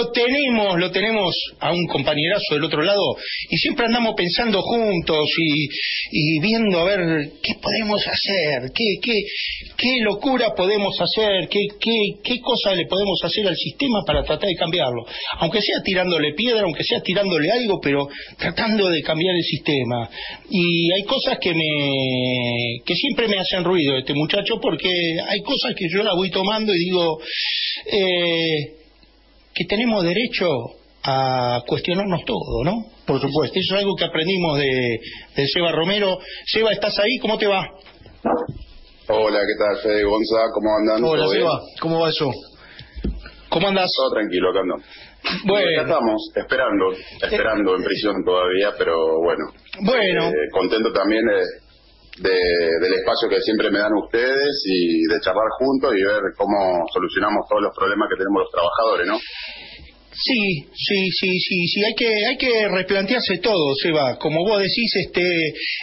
lo tenemos, lo tenemos a un compañerazo del otro lado y siempre andamos pensando juntos y, viendo a ver qué podemos hacer, qué, qué, qué locura podemos hacer, qué, qué, qué cosa le podemos hacer al sistema para tratar de cambiarlo. Aunque sea tirándole piedra, aunque sea tirándole algo, pero tratando de cambiar el sistema. Y hay cosas que me que siempre me hacen ruido este muchacho porque hay cosas que yo la voy tomando y digo eh, que tenemos derecho a cuestionarnos todo, ¿no? Por supuesto. Eso es algo que aprendimos de, de Seba Romero. Seba, ¿estás ahí? ¿Cómo te va? Hola, ¿qué tal, Fede Gonza? ¿Cómo andan? Hola, Seba. ¿Cómo va eso? ¿Cómo andas? Todo tranquilo, acá ando. Bueno. estamos, esperando, esperando en prisión todavía, pero bueno. Bueno. Eh, contento también de, del espacio que siempre me dan ustedes y de charlar juntos y ver cómo solucionamos todos los problemas que tenemos los trabajadores, ¿no? Sí, sí, sí, sí, sí, hay que, hay que replantearse todo, Seba. Como vos decís, este,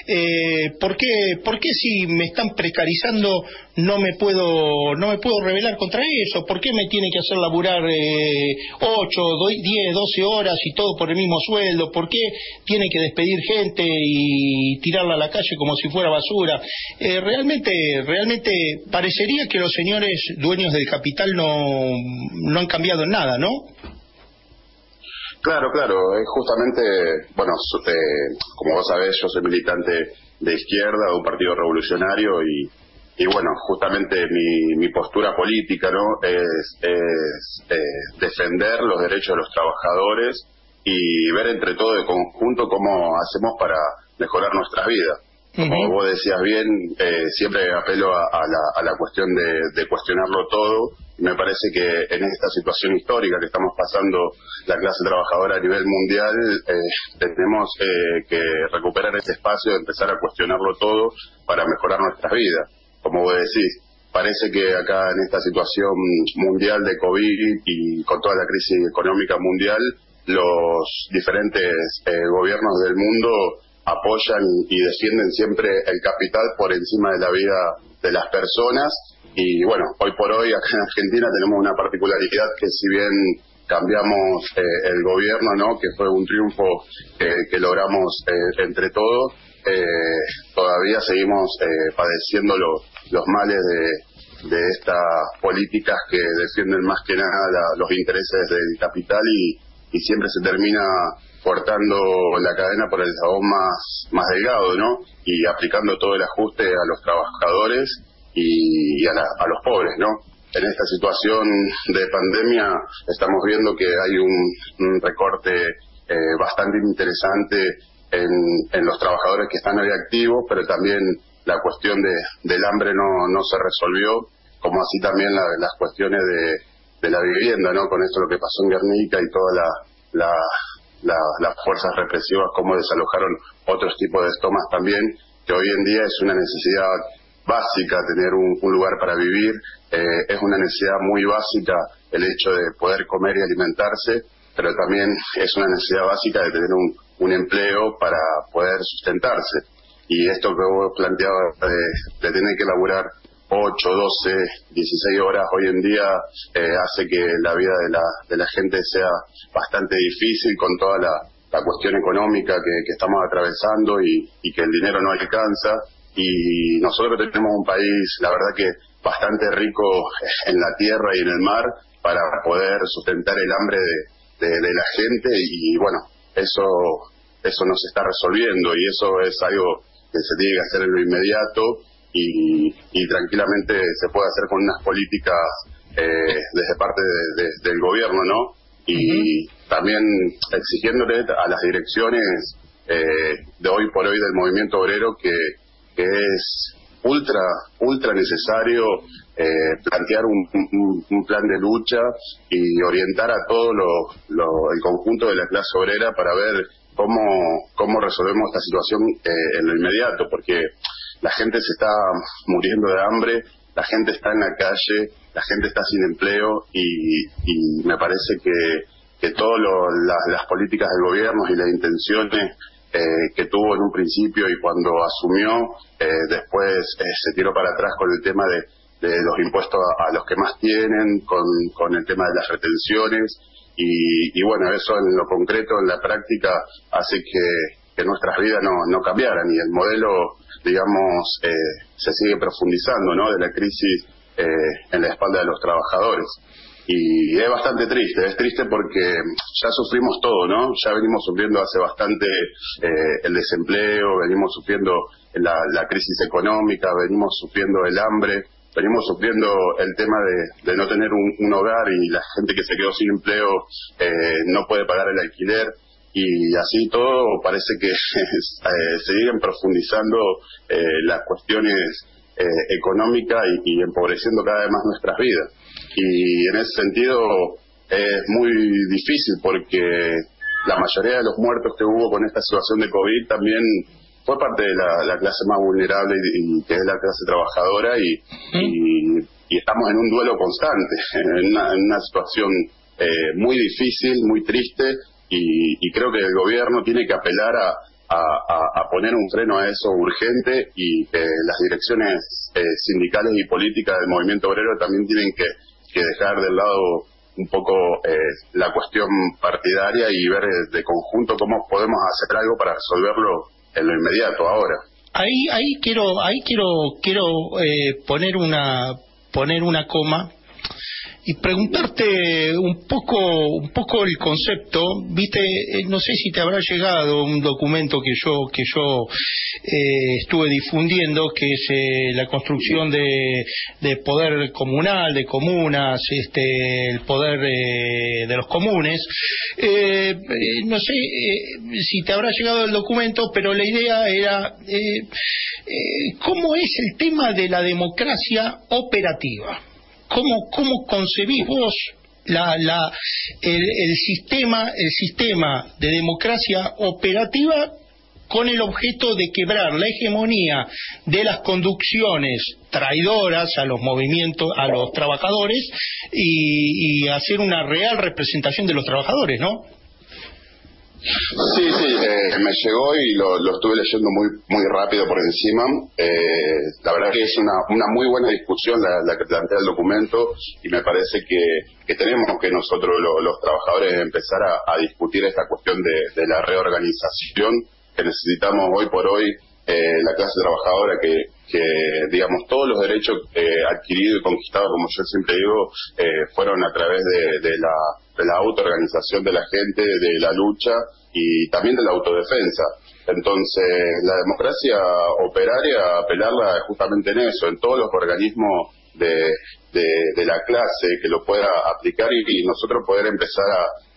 eh, ¿por qué, por qué si me están precarizando no me puedo, no me puedo rebelar contra eso? ¿Por qué me tiene que hacer laburar eh, 8, 10, 12 horas y todo por el mismo sueldo? ¿Por qué tiene que despedir gente y tirarla a la calle como si fuera basura? Eh, realmente, realmente parecería que los señores dueños del capital no, no han cambiado en nada, ¿no? Claro, claro, es justamente, bueno, eh, como vos sabés, yo soy militante de izquierda, de un partido revolucionario y, y bueno, justamente mi, mi postura política no es, es eh, defender los derechos de los trabajadores y ver entre todo de conjunto cómo hacemos para mejorar nuestras vidas. Como vos decías bien, eh, siempre apelo a, la, a la cuestión de, de cuestionarlo todo me parece que en esta situación histórica que estamos pasando la clase trabajadora a nivel mundial, eh, tenemos eh, que recuperar ese espacio, empezar a cuestionarlo todo para mejorar nuestras vidas. Como vos decís, parece que acá en esta situación mundial de COVID y con toda la crisis económica mundial, los diferentes eh, gobiernos del mundo apoyan y defienden siempre el capital por encima de la vida de las personas y bueno, hoy por hoy acá en Argentina tenemos una particularidad que si bien cambiamos eh, el gobierno, ¿no? que fue un triunfo que logramos eh, entre todos, eh, todavía seguimos padeciendo los males de, estas políticas que defienden más que nada los intereses del capital y, y siempre se termina cortando la cadena por el eslabón más, más delgado, ¿no? Y aplicando todo el ajuste a los trabajadores y, a, los pobres, ¿no? En esta situación de pandemia estamos viendo que hay un, recorte eh, bastante interesante en, en, los trabajadores que están hoy activos, pero también la cuestión de, del hambre no, no se resolvió, como así también las cuestiones de, la vivienda, ¿no? Con esto lo que pasó en Guernica y todas la, la, las fuerzas represivas, cómo desalojaron otros tipos de estomas también, que hoy en día es una necesidad básica tener un, lugar para vivir, eh, es una necesidad muy básica el hecho de poder comer y alimentarse, pero también es una necesidad básica de tener un, empleo para poder sustentarse. Y esto que vos planteabas de, tener que laburar 8, 12, 16 horas hoy en día eh, hace que la vida de la, de la gente sea bastante difícil con toda la, cuestión económica que, estamos atravesando y, y que el dinero no alcanza y nosotros tenemos un país, la verdad que bastante rico en la tierra y en el mar para poder sustentar el hambre de, de, la gente y bueno, eso, eso no se está resolviendo y eso es algo que se tiene que hacer en lo inmediato y, y tranquilamente se puede hacer con unas políticas eh, desde parte del gobierno, ¿no? Y también exigiéndole a las direcciones eh, de hoy por hoy del movimiento obrero que que es ultra, ultra necesario eh, plantear un, plan de lucha y orientar a todo lo, el conjunto de la clase obrera para ver cómo, cómo resolvemos esta situación eh, en lo inmediato, porque la gente se está muriendo de hambre, la gente está en la calle, la gente está sin empleo y, me parece que, que todas las políticas del gobierno y las intenciones eh, que tuvo en un principio y cuando asumió, eh, después eh, se tiró para atrás con el tema de, los impuestos a, los que más tienen, con, el tema de las retenciones y, bueno, eso en lo concreto, en la práctica, hace que, nuestras vidas no, no cambiaran y el modelo, digamos, eh, se sigue profundizando, ¿no? De la crisis en la espalda de los trabajadores. Y es bastante triste, es triste porque ya sufrimos todo, ¿no? Ya venimos sufriendo hace bastante eh, el desempleo, venimos sufriendo la, la crisis económica, venimos sufriendo el hambre, venimos sufriendo el tema de, no tener un, hogar y la gente que se quedó sin empleo eh, no puede pagar el alquiler y así todo parece que eh, siguen profundizando eh, las cuestiones económicas y, empobreciendo cada vez más nuestras vidas. Y en ese sentido es muy difícil porque la mayoría de los muertos que hubo con esta situación de COVID también fue parte de la, clase más vulnerable y, que es la clase trabajadora y, y, estamos en un duelo constante, en una, situación eh, muy difícil, muy triste y, creo que el gobierno tiene que apelar a, a, poner un freno a eso urgente y que las direcciones eh, sindicales y políticas del movimiento obrero también tienen que, que dejar de lado un poco eh, la cuestión partidaria y ver de conjunto cómo podemos hacer algo para resolverlo en lo inmediato ahora. Ahí, ahí quiero, ahí quiero, quiero eh, poner una, poner una coma y preguntarte un poco un poco el concepto viste eh, no sé si te habrá llegado un documento que yo que yo eh, estuve difundiendo que es eh, la construcción de, de, poder comunal de comunas este el poder de los comunes. No sé si te habrá llegado el documento pero la idea era cómo es el tema de la democracia operativa ¿Cómo, cómo concebís vos la, la, el, sistema, el sistema de democracia operativa con el objeto de quebrar la hegemonía de las conducciones traidoras a los movimientos, a los trabajadores y, y hacer una real representación de los trabajadores, ¿no? Sí, sí, eh, me llegó y lo, estuve leyendo muy muy rápido por encima. Eh, la verdad que es una, una muy buena discusión la, que plantea el documento y me parece que, tenemos que nosotros los trabajadores empezar a, discutir esta cuestión de, la reorganización que necesitamos hoy por hoy eh, la clase trabajadora que, que digamos todos los derechos adquiridos y conquistados como yo siempre digo fueron a través de, de la de la autoorganización de la gente, de la lucha y también de la autodefensa. Entonces, la democracia operaria, apelarla justamente en eso, en todos los organismos de, de, la clase que lo pueda aplicar y, nosotros poder empezar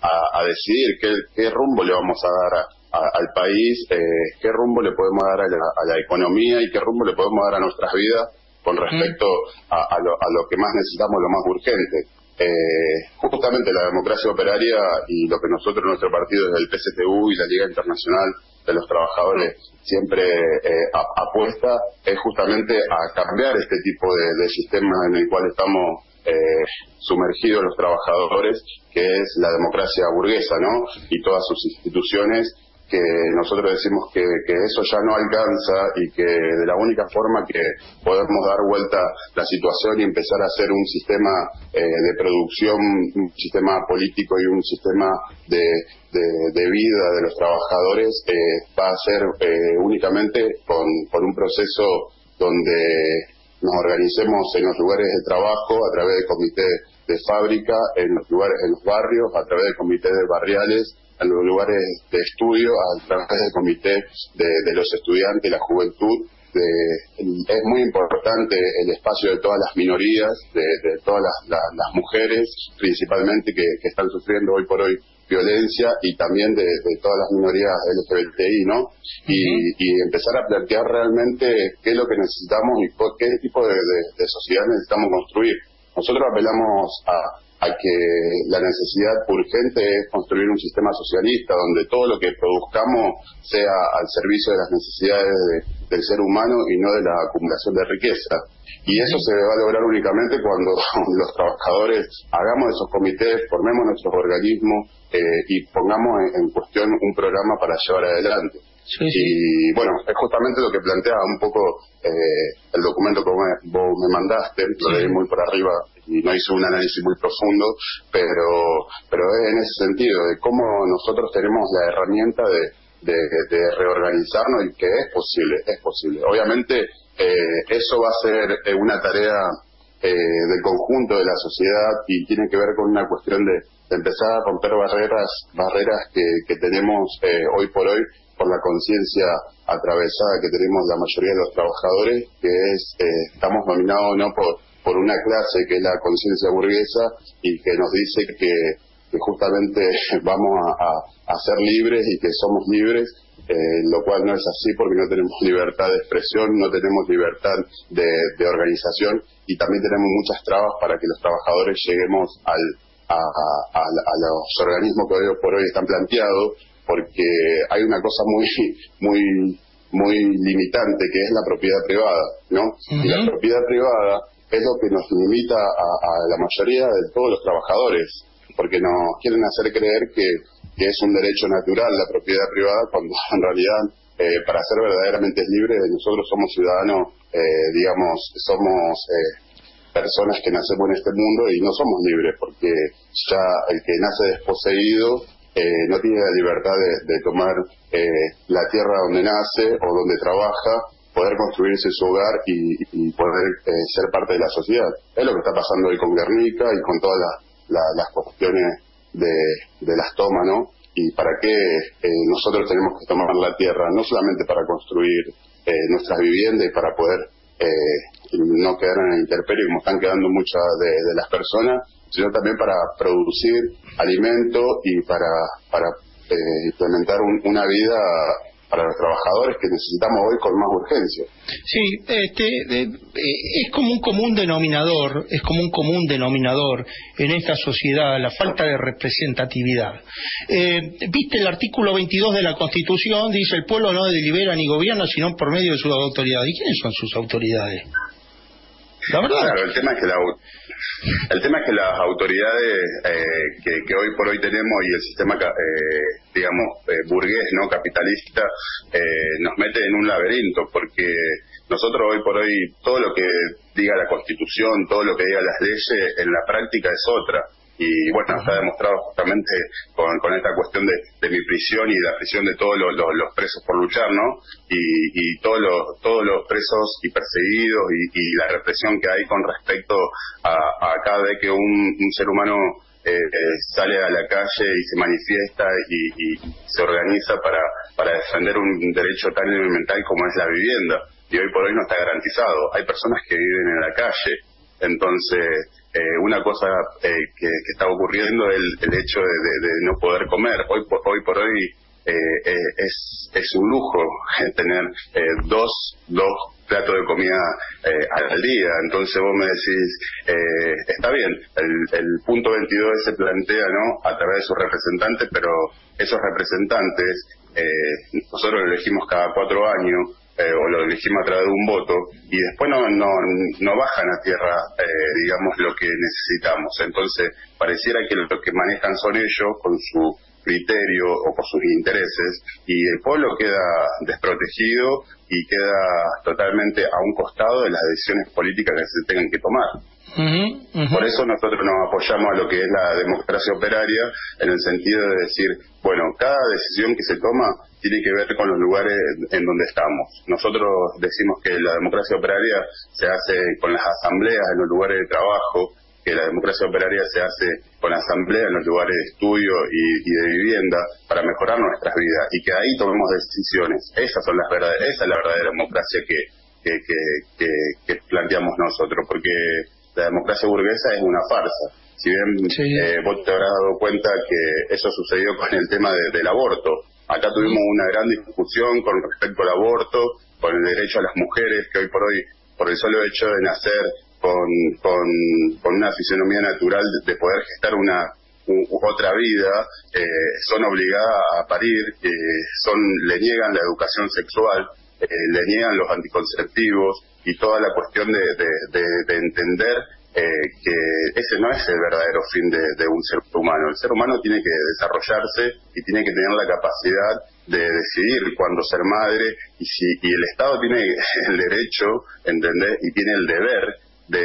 a, a, decidir qué, qué, rumbo le vamos a dar al país, eh, qué rumbo le podemos dar a la, a la, economía y qué rumbo le podemos dar a nuestras vidas con respecto a, lo, a lo que más necesitamos, lo más urgente. Eh, justamente la democracia operaria y lo que nosotros, nuestro partido desde el PSTU y la Liga Internacional de los Trabajadores siempre eh, apuesta es justamente a cambiar este tipo de, sistema en el cual estamos eh, sumergidos los trabajadores, que es la democracia burguesa, ¿no? Y todas sus instituciones que nosotros decimos que, eso ya no alcanza y que de la única forma que podemos dar vuelta la situación y empezar a hacer un sistema eh, de producción, un sistema político y un sistema de, vida de los trabajadores eh, va a ser eh, únicamente con, un proceso donde nos organicemos en los lugares de trabajo a través de comités de fábrica, en los lugares, en los barrios, a través de comités barriales, en los lugares de estudio a través del comité de, los estudiantes, la juventud. es muy importante el espacio de todas las minorías, de, todas las, mujeres principalmente que, están sufriendo hoy por hoy violencia y también de, todas las minorías LGBTI, ¿no? Y, empezar a plantear realmente qué es lo que necesitamos y qué tipo de sociedad necesitamos construir. Nosotros apelamos a, a que la necesidad urgente es construir un sistema socialista donde todo lo que produzcamos sea al servicio de las necesidades del ser humano y no de la acumulación de riqueza. Y eso se va a lograr únicamente cuando los trabajadores hagamos esos comités, formemos nuestros organismos eh, y pongamos en, cuestión un programa para llevar adelante. Y bueno, es justamente lo que plantea un poco eh, el documento que vos me, mandaste, lo leí muy por arriba no hice un análisis muy profundo, pero, pero en ese sentido, de cómo nosotros tenemos la herramienta de, de, reorganizarnos y que es posible, es posible. Obviamente eh, eso va a ser eh, una tarea eh, del conjunto de la sociedad y tiene que ver con una cuestión de, empezar a romper barreras, barreras que, que tenemos eh, hoy por hoy por la conciencia atravesada que tenemos la mayoría de los trabajadores, que es, eh, estamos dominados no por, por una clase que es la conciencia burguesa y que nos dice que, justamente vamos a, ser libres y que somos libres, eh, lo cual no es así porque no tenemos libertad de expresión, no tenemos libertad de, organización y también tenemos muchas trabas para que los trabajadores lleguemos al, a, a, los organismos que hoy por hoy están planteados porque hay una cosa muy, muy, muy limitante que es la propiedad privada, ¿no? Y la propiedad privada es lo que nos limita a, la mayoría de todos los trabajadores, porque nos quieren hacer creer que, es un derecho natural la propiedad privada, cuando en realidad eh, para ser verdaderamente libres nosotros somos ciudadanos, eh, digamos, somos eh, personas que nacemos en este mundo y no somos libres, porque ya el que nace desposeído eh, no tiene la libertad de, tomar eh, la tierra donde nace o donde trabaja, poder construirse su hogar y, poder eh, ser parte de la sociedad. Es lo que está pasando hoy con Guernica y con todas las cuestiones de, de, las tomas, ¿no? Y para qué nosotros tenemos que tomar la tierra, no solamente para construir nuestras viviendas y para poder no quedar en la intemperie como están quedando muchas de las personas, sino también para producir alimento y para, para eh, implementar una vida para los trabajadores que necesitamos hoy con más urgencia. Sí, este, eh, eh, es como un común denominador, es como un común denominador en esta sociedad la falta de representatividad. Viste el artículo 22 de la Constitución, dice el pueblo no delibera ni gobierna sino por medio de sus autoridades. ¿Y quiénes son sus autoridades? Claro, el tema es que la, el tema es que las autoridades eh, que, hoy por hoy tenemos y el sistema, eh, digamos, eh, burgués, no capitalista, nos mete en un laberinto porque nosotros hoy por hoy todo lo que diga la Constitución, todo lo que diga las leyes, en la práctica es otra y bueno, está demostrado justamente con, esta cuestión de, mi prisión y la prisión de todos los, presos por luchar, ¿no? Y, todos, los, todos los presos y perseguidos y, la represión que hay con respecto a, cada vez que un, ser humano eh, eh, sale a la calle y se manifiesta y, se organiza para, para defender un derecho tan elemental como es la vivienda. Y hoy por hoy no está garantizado. Hay personas que viven en la calle. Entonces, eh, una cosa eh, que, está ocurriendo es el, hecho de, no poder comer. Hoy por hoy, por hoy eh, es, es un lujo tener dos, dos platos de comida al día. Entonces vos me decís, está bien, el, el punto 22 se plantea ¿no? a través de sus representantes, pero esos representantes nosotros elegimos cada cuatro años eh, o lo elegimos a través de un voto y después no, no, no bajan a tierra, eh, digamos, lo que necesitamos. Entonces, pareciera que lo que manejan son ellos con su criterio o con sus intereses y el pueblo queda desprotegido y queda totalmente a un costado de las decisiones políticas que se tengan que tomar. Por eso nosotros nos apoyamos a lo que es la democracia operaria en el sentido de decir, bueno, cada decisión que se toma tiene que ver con los lugares en donde estamos. Nosotros decimos que la democracia operaria se hace con las asambleas en los lugares de trabajo, que la democracia operaria se hace con asambleas en los lugares de estudio y, de vivienda para mejorar nuestras vidas y que ahí tomemos decisiones. Esas son las verdaderas, esa es la verdadera democracia que, que, que planteamos nosotros, porque la democracia burguesa es una farsa. Si bien eh, vos te habrás dado cuenta que eso sucedió con el tema del aborto. Acá tuvimos una gran discusión con respecto al aborto, con el derecho a las mujeres, que hoy por hoy, por el solo hecho de nacer con, con, una fisionomía natural de poder gestar una otra vida, eh, son obligadas a parir, eh, son le niegan la educación sexual, eh, le niegan los anticonceptivos y toda la cuestión de, de, entender eh, que ese no es el verdadero fin de, un ser humano. El ser humano tiene que desarrollarse y tiene que tener la capacidad de decidir cuándo ser madre y si y el Estado tiene el derecho, ¿entendés? Y tiene el deber de,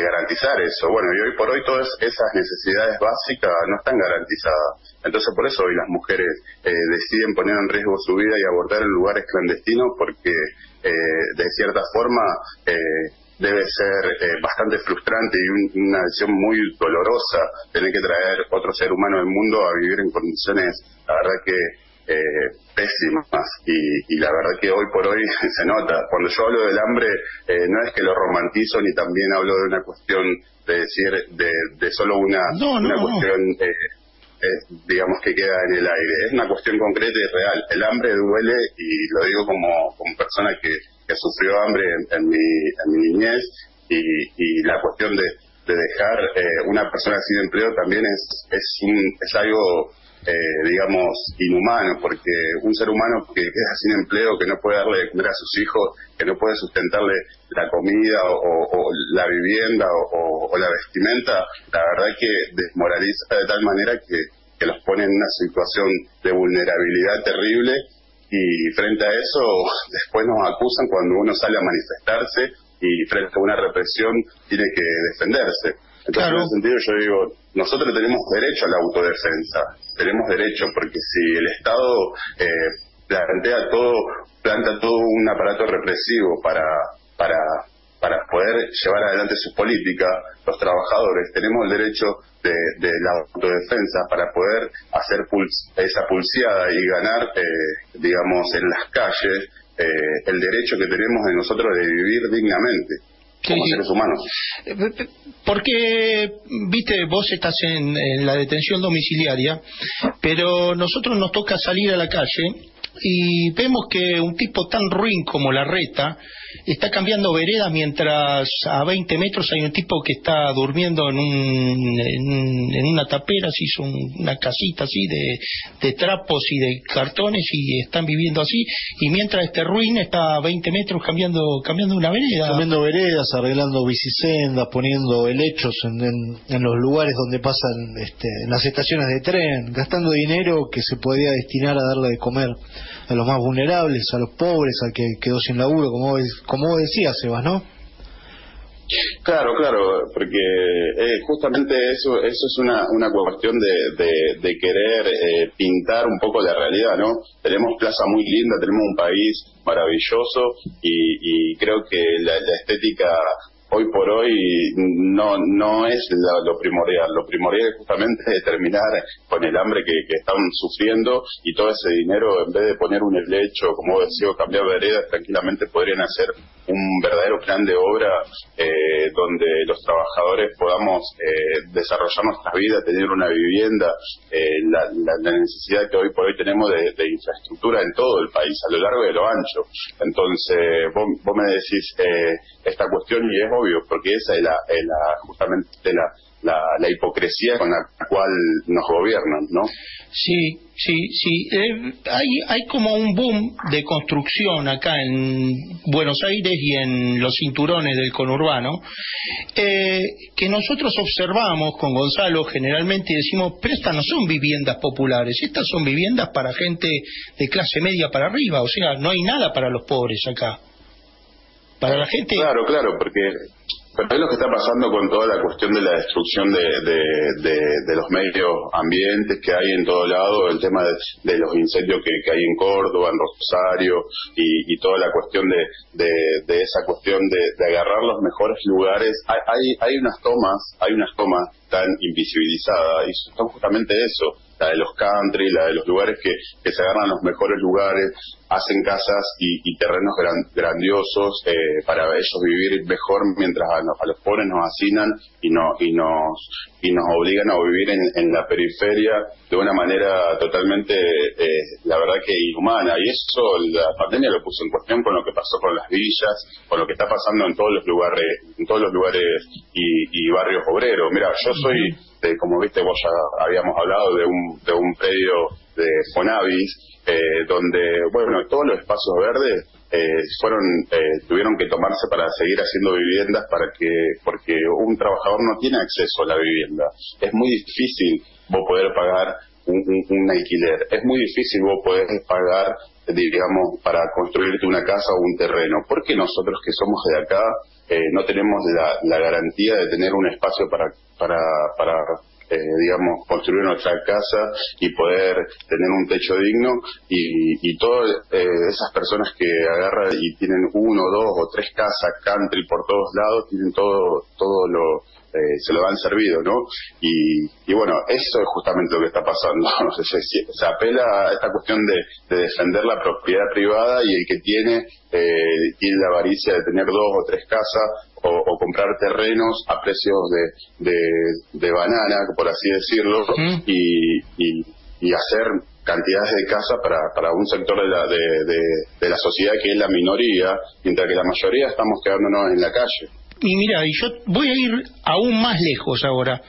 garantizar eso. Bueno, y hoy por hoy todas esas necesidades básicas no están garantizadas. Entonces por eso hoy las mujeres eh, deciden poner en riesgo su vida y abortar en lugares clandestinos porque eh, de cierta forma eh, debe ser bastante frustrante y una decisión muy dolorosa tener que traer otro ser humano al mundo a vivir en condiciones, la verdad que eh, pésimas y, la verdad que hoy por hoy se nota. Cuando yo hablo del hambre eh, no es que lo romantizo ni también hablo de una cuestión de decir de, solo una, una cuestión eh, digamos que queda en el aire. Es una cuestión concreta y real. El hambre duele y lo digo como, como persona que, que sufrió hambre en, mi, en mi niñez y, y la cuestión de, de dejar una persona sin empleo también es, es, un, es algo eh, digamos, inhumano, porque un ser humano que queda sin empleo, que no puede darle de comer a sus hijos, que no puede sustentarle la comida o, la vivienda o, la vestimenta, la verdad que desmoraliza de tal manera que, que los pone en una situación de vulnerabilidad terrible y frente a eso después nos acusan cuando uno sale a manifestarse y frente a una represión tiene que defenderse. Entonces, en ese sentido, yo digo, nosotros tenemos derecho a la autodefensa, tenemos derecho, porque si el Estado eh, plantea todo, planta todo un aparato represivo para, para, para poder llevar adelante sus políticas, los trabajadores tenemos el derecho de, de la autodefensa para poder hacer esa pulseada y ganar, eh, digamos, en las calles eh, el derecho que tenemos de nosotros de vivir dignamente como seres humanos. Eh, porque, viste, vos estás en, la detención domiciliaria, pero nosotros nos toca salir a la calle y vemos que un tipo tan ruin como la reta está cambiando vereda mientras a 20 metros hay un tipo que está durmiendo en, un, en, una tapera, se hizo una casita así de, de, trapos y de cartones y están viviendo así y mientras este ruin está a 20 metros cambiando cambiando una vereda. Cambiando veredas, arreglando bicisendas, poniendo helechos en, los lugares donde pasan este, en las estaciones de tren, gastando dinero que se podía destinar a darle de comer a los más vulnerables, a los pobres, al que quedó sin laburo, como, como decía Sebas, ¿no? Claro, claro, porque eh, justamente eso eso es una, una cuestión de, de, querer eh, pintar un poco la realidad, ¿no? Tenemos plaza muy linda, tenemos un país maravilloso y, y creo que la estética hoy por hoy no no es lo, primordial. Lo primordial es justamente terminar con el hambre que, están sufriendo y todo ese dinero, en vez de poner un helecho, como decía, cambiar veredas, tranquilamente podrían hacer un verdadero plan de obra eh, donde los trabajadores podamos eh, desarrollar nuestra vida, tener una vivienda, eh, la, necesidad que hoy por hoy tenemos de, infraestructura en todo el país, a lo largo y a lo ancho. Entonces, vos, vos me decís esta cuestión y es obvio, porque esa es, la, justamente la, la, hipocresía con la cual nos gobiernan, ¿no? Sí, sí, sí. Eh, hay, hay como un boom de construcción acá en Buenos Aires y en los cinturones del conurbano, eh, que nosotros observamos con Gonzalo generalmente y decimos, pero estas no son viviendas populares, estas son viviendas para gente de clase media para arriba, o sea, no hay nada para los pobres acá para la gente. Claro, claro, porque es lo que está pasando con toda la cuestión de la destrucción de, de, los medios ambientes que hay en todo lado, el tema de, los incendios que, hay en Córdoba, en Rosario, y, toda la cuestión de, esa cuestión de, agarrar los mejores lugares. Hay, hay, hay unas tomas, hay unas tomas tan invisibilizadas, y son justamente eso, la de los country, la de los lugares que, que se agarran los mejores lugares, hacen casas y, terrenos grandiosos eh, para ellos vivir mejor mientras a, los pobres nos hacinan y, no, y, nos, y nos obligan a vivir en, la periferia de una manera totalmente, eh, la verdad que inhumana. Y eso la pandemia lo puso en cuestión con lo que pasó con las villas, con lo que está pasando en todos los lugares, en todos los lugares y, barrios obreros. Mira, yo soy, de, como viste vos ya habíamos hablado, de un, de un predio de Fonavis, eh, donde, bueno, todos los espacios verdes eh, fueron eh, tuvieron que tomarse para seguir haciendo viviendas para que porque un trabajador no tiene acceso a la vivienda es muy difícil vos poder pagar un, alquiler es muy difícil vos poder pagar digamos, para construirte una casa o un terreno. Porque nosotros que somos de acá eh, no tenemos la, garantía de tener un espacio para, para, para eh, digamos, construir nuestra casa y poder tener un techo digno. Y, y todas eh, esas personas que agarran y tienen uno, dos o tres casas country por todos lados, tienen todo, todo lo, eh, se lo han servido, ¿no? Y, bueno, eso es justamente lo que está pasando. se, se, apela a esta cuestión de, defender la propiedad privada y el que tiene, eh, tiene la avaricia de tener dos o tres casas o, comprar terrenos a precios de, de, banana, por así decirlo, y, y, hacer cantidades de casas para, para un sector de la, de, de la sociedad que es la minoría, mientras que la mayoría estamos quedándonos en la calle. Y mira, y yo voy a ir aún más lejos ahora.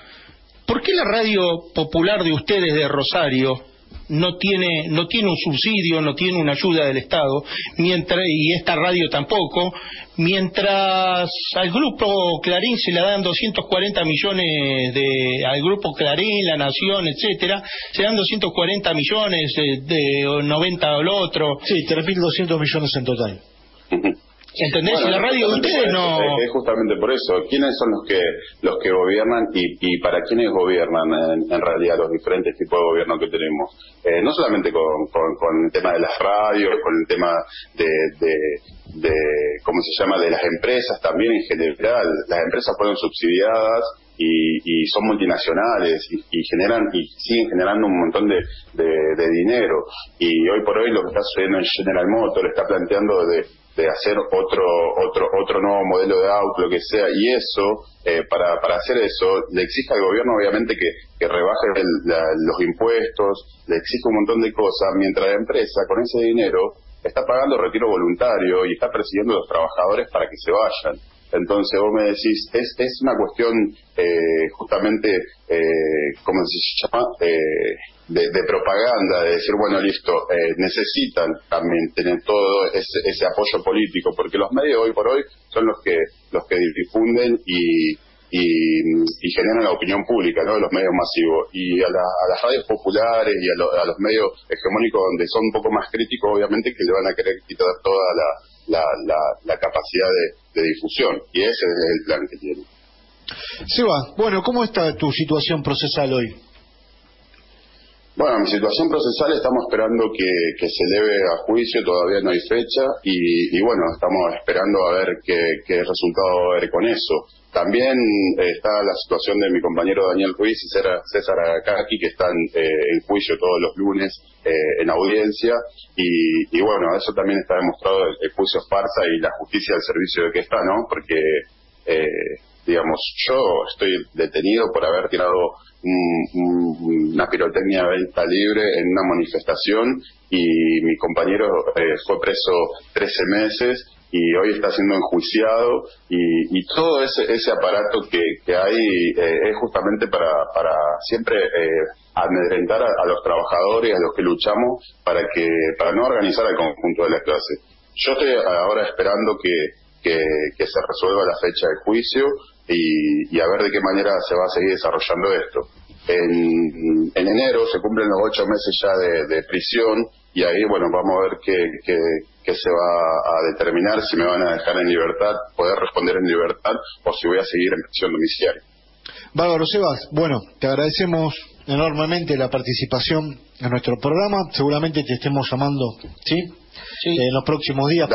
¿Por qué la radio popular de ustedes de Rosario no tiene no tiene un subsidio, no tiene una ayuda del Estado, mientras y esta radio tampoco, mientras al grupo Clarín se le dan 240 millones de al grupo Clarín, La Nación, etcétera, se dan 240 millones de, de 90 al otro. Sí, 3.200 millones en total. ¿Entendés? la radio de ustedes no... Es justamente por eso. ¿Quiénes son los que los que gobiernan y, y para quiénes gobiernan en, realidad los diferentes tipos de gobierno que tenemos? Eh, no solamente con, con, el tema de las radios, con el tema de, de, de, ¿cómo se llama?, de las empresas también en general. Las empresas fueron subsidiadas y, y, son multinacionales y, generan y siguen generando un montón de, de, dinero y hoy por hoy lo que está sucediendo en General Motors está planteando de de hacer otro otro otro nuevo modelo de auto, lo que sea, y eso, eh, para, para hacer eso, le exige al gobierno obviamente que, que rebaje los impuestos, le exige un montón de cosas, mientras la empresa con ese dinero está pagando retiro voluntario y está persiguiendo a los trabajadores para que se vayan. Entonces vos me decís, es, es una cuestión eh, justamente, eh, ¿cómo se llama? Eh, de, propaganda, de decir, bueno, listo, eh, necesitan también tener todo ese, ese, apoyo político, porque los medios hoy por hoy son los que los que difunden y, y, generan la opinión pública, ¿no? Los medios masivos. Y a, las radios populares y a, los medios hegemónicos donde son un poco más críticos, obviamente que le van a querer quitar toda la, la, capacidad de, de difusión. Y ese es el plan que tienen. Seba, bueno, ¿cómo está tu situación procesal hoy? Bueno, mi situación procesal estamos esperando que, se eleve a juicio, todavía no hay fecha y, bueno, estamos esperando a ver qué, resultado va a haber con eso. También eh, está la situación de mi compañero Daniel Ruiz y César Agacaki, que están eh, en juicio todos los lunes eh, en audiencia. Y, bueno, eso también está demostrado, el, juicio farsa y la justicia al servicio de que está, ¿no? Porque, digamos, yo estoy detenido por haber tirado una pirotecnia de venta libre en una manifestación y mi compañero eh, fue preso 13 meses y hoy está siendo enjuiciado y, todo ese, ese aparato que, que hay eh, es justamente para, para siempre eh, amedrentar a, los trabajadores, a los que luchamos, para que para no organizar al conjunto de la clase. Yo estoy ahora esperando que, que, se resuelva la fecha de juicio y, a ver de qué manera se va a seguir desarrollando esto. En, enero se cumplen los ocho meses ya de, prisión y ahí, bueno, vamos a ver qué, qué, se va a determinar, si me van a dejar en libertad, poder responder en libertad o si voy a seguir en prisión domiciliaria. Bárbaro Sebas, bueno, te agradecemos enormemente la participación en nuestro programa. Seguramente te estemos llamando, ¿sí? sí. en los próximos días,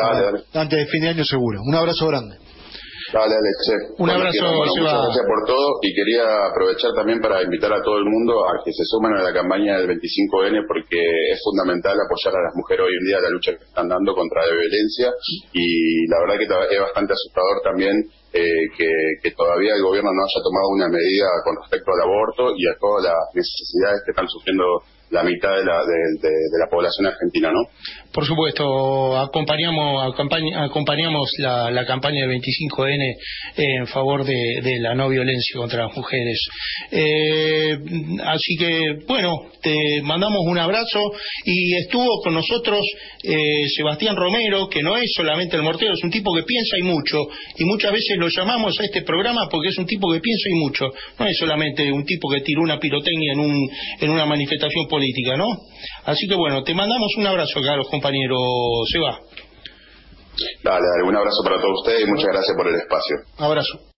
antes de fin de año seguro. Un abrazo grande. Dale, dale. Un abrazo, Muchas gracias por todo. Y quería aprovechar también para invitar a todo el mundo a que se sumen a la campaña del 25N porque es fundamental apoyar a las mujeres hoy en día en la lucha que están dando contra la violencia. Y la verdad que es bastante asustador también eh, que, que, todavía el gobierno no haya tomado una medida con respecto al aborto y a todas las necesidades que están sufriendo la mitad de la, de, la población argentina, ¿no? Por supuesto, acompañamos, la, campaña de 25N en favor de, la no violencia contra las mujeres. Eh, así que, bueno, te mandamos un abrazo y estuvo con nosotros eh, Sebastián Romero, que no es solamente el mortero, es un tipo que piensa y mucho, y muchas veces lo llamamos a este programa porque es un tipo que piensa y mucho, no es solamente un tipo que tiró una pirotecnia en, un, en una manifestación política política, ¿no? Así que bueno, te mandamos un abrazo acá a los compañeros, Seba. Dale, dale, un abrazo para todos ustedes y muchas gracias por el espacio. Abrazo.